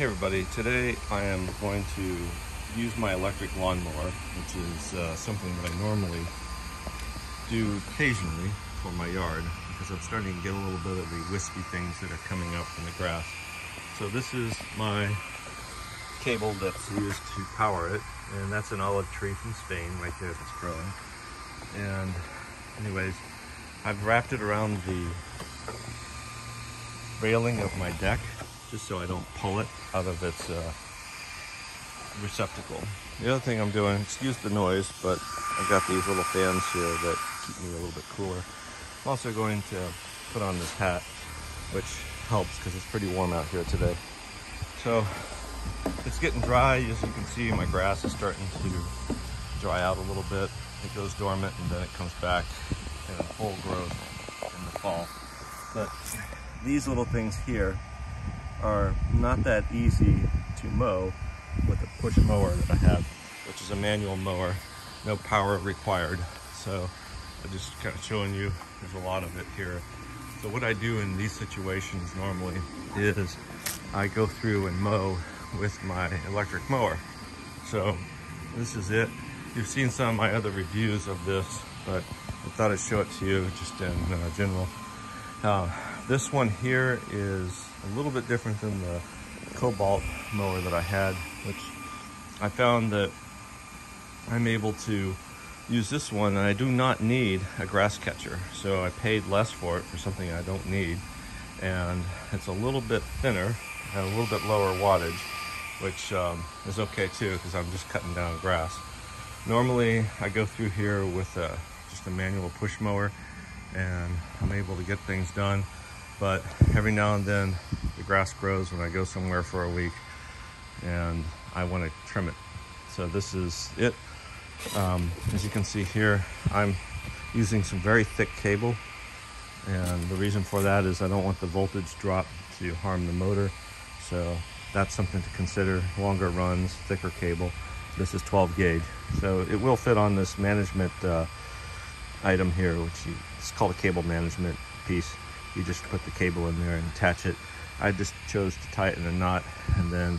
Hey everybody, today I am going to use my electric lawnmower, which is uh, something that I normally do occasionally for my yard because I'm starting to get a little bit of the wispy things that are coming up from the grass. So this is my cable that's used to power it, and that's an olive tree from Spain right there that's growing. And anyways, I've wrapped it around the railing of my deck just so I don't pull it out of its uh, receptacle. The other thing I'm doing, excuse the noise, but I've got these little fans here that keep me a little bit cooler. I'm also going to put on this hat, which helps because it's pretty warm out here today. So it's getting dry. As you can see, my grass is starting to dry out a little bit. It goes dormant and then it comes back and full growth in the fall. But these little things here are not that easy to mow with a push mower that I have, which is a manual mower, no power required. So I'm just kind of showing you, there's a lot of it here. So what I do in these situations normally is I go through and mow with my electric mower. So this is it. You've seen some of my other reviews of this, but I thought I'd show it to you just in uh, general. Uh, this one here is a little bit different than the Kobalt mower that I had, which I found that I'm able to use this one and I do not need a grass catcher. So I paid less for it for something I don't need. And it's a little bit thinner and a little bit lower wattage, which um, is okay too because I'm just cutting down grass. Normally I go through here with a, just a manual push mower and I'm able to get things done but every now and then the grass grows when I go somewhere for a week and I want to trim it. So this is it. Um, as you can see here, I'm using some very thick cable and the reason for that is I don't want the voltage drop to harm the motor. So that's something to consider. Longer runs, thicker cable. This is 12 gauge. So it will fit on this management uh, item here, which is called a cable management piece you just put the cable in there and attach it. I just chose to in a knot and then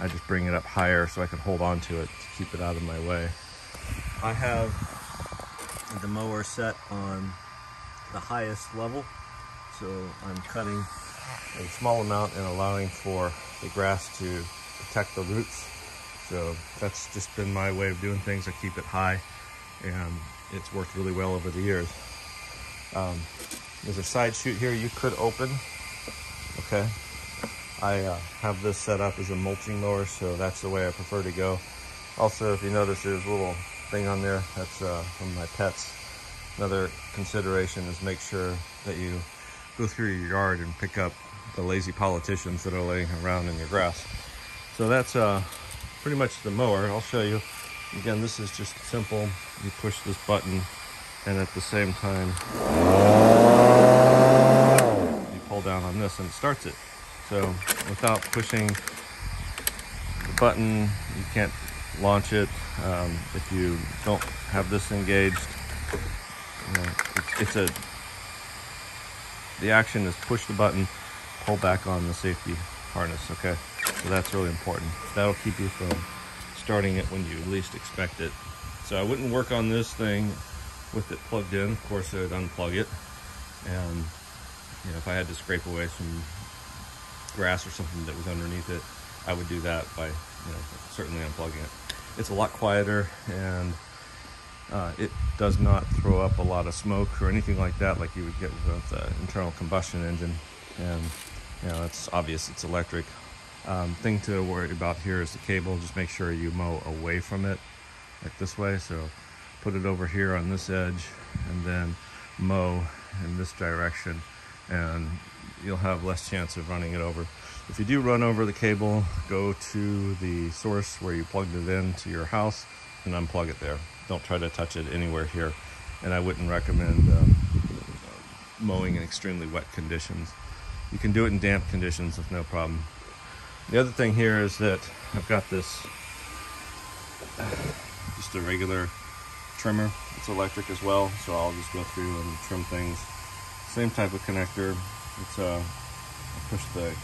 I just bring it up higher so I can hold on to it to keep it out of my way. I have the mower set on the highest level so I'm cutting a small amount and allowing for the grass to protect the roots so that's just been my way of doing things I keep it high and it's worked really well over the years um, there's a side chute here you could open. Okay. I uh, have this set up as a mulching mower, so that's the way I prefer to go. Also, if you notice, there's a little thing on there. That's uh, from my pets. Another consideration is make sure that you go through your yard and pick up the lazy politicians that are laying around in your grass. So that's uh, pretty much the mower. I'll show you. Again, this is just simple. You push this button and at the same time you pull down on this and it starts it. So without pushing the button you can't launch it. Um, if you don't have this engaged you know, it's, it's a the action is push the button pull back on the safety harness okay? So that's really important. That'll keep you from starting it when you least expect it. So I wouldn't work on this thing with it plugged in. Of course, I'd unplug it. And, you know, if I had to scrape away some grass or something that was underneath it, I would do that by, you know, certainly unplugging it. It's a lot quieter and uh, it does not throw up a lot of smoke or anything like that like you would get with an internal combustion engine. And, you know, it's obvious it's electric. Um, thing to worry about here is the cable. Just make sure you mow away from it like this way. So put it over here on this edge and then mow in this direction and you'll have less chance of running it over. If you do run over the cable, go to the source where you plugged it in to your house and unplug it there. Don't try to touch it anywhere here. And I wouldn't recommend um, mowing in extremely wet conditions. You can do it in damp conditions with no problem. The other thing here is that I've got this, just a regular trimmer. It's electric as well, so I'll just go through and trim things. Same type of connector. It's uh, push the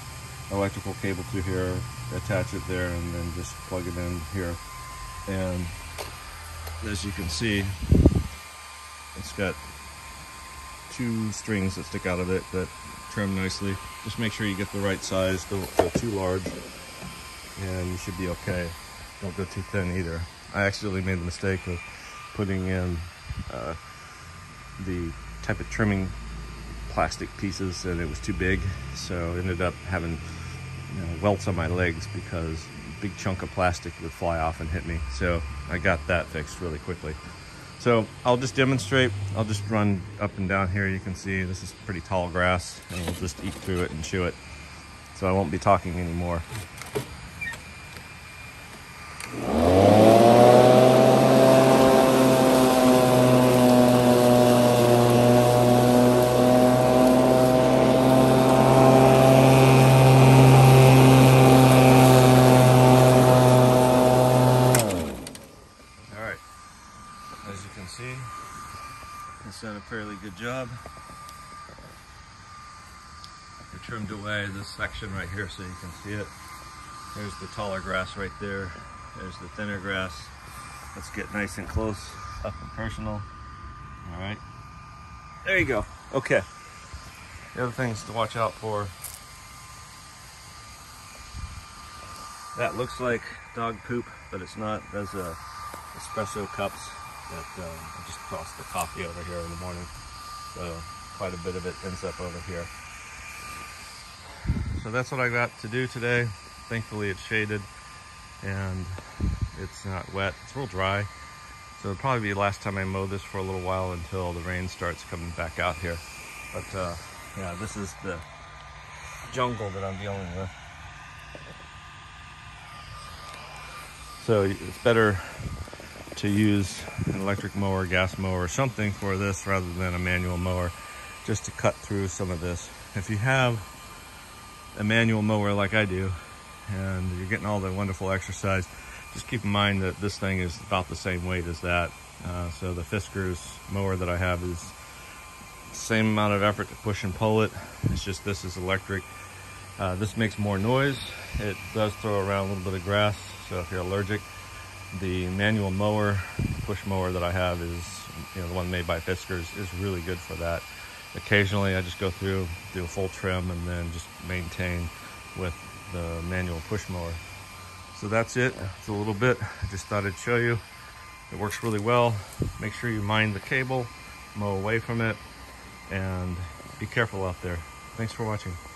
electrical cable through here, attach it there, and then just plug it in here. And as you can see, it's got two strings that stick out of it that trim nicely. Just make sure you get the right size, don't go too large, and you should be okay. Don't go too thin either. I accidentally made the mistake of putting in uh, the type of trimming plastic pieces and it was too big so ended up having you know, welts on my legs because a big chunk of plastic would fly off and hit me. So I got that fixed really quickly. So I'll just demonstrate. I'll just run up and down here. You can see this is pretty tall grass and we'll just eat through it and chew it. So I won't be talking anymore As you can see, it's done a fairly good job. I trimmed away this section right here so you can see it. There's the taller grass right there. There's the thinner grass. Let's get nice and close, up and personal. All right. There you go. Okay. The other things to watch out for. That looks like dog poop, but it's not. There's a espresso cups that uh, I just tossed the coffee over here in the morning. So quite a bit of it ends up over here. So that's what I got to do today. Thankfully it's shaded and it's not wet. It's real dry. So it'll probably be the last time I mow this for a little while until the rain starts coming back out here. But uh, yeah, this is the jungle that I'm dealing with. So it's better to use an electric mower, gas mower, or something for this rather than a manual mower just to cut through some of this. If you have a manual mower like I do and you're getting all the wonderful exercise, just keep in mind that this thing is about the same weight as that. Uh, so the Fiskars mower that I have is same amount of effort to push and pull it. It's just this is electric. Uh, this makes more noise. It does throw around a little bit of grass. So if you're allergic, the manual mower, push mower that I have is, you know, the one made by Fiskars is really good for that. Occasionally I just go through, do a full trim and then just maintain with the manual push mower. So that's it. It's a little bit. I just thought I'd show you. It works really well. Make sure you mind the cable, mow away from it, and be careful out there. Thanks for watching.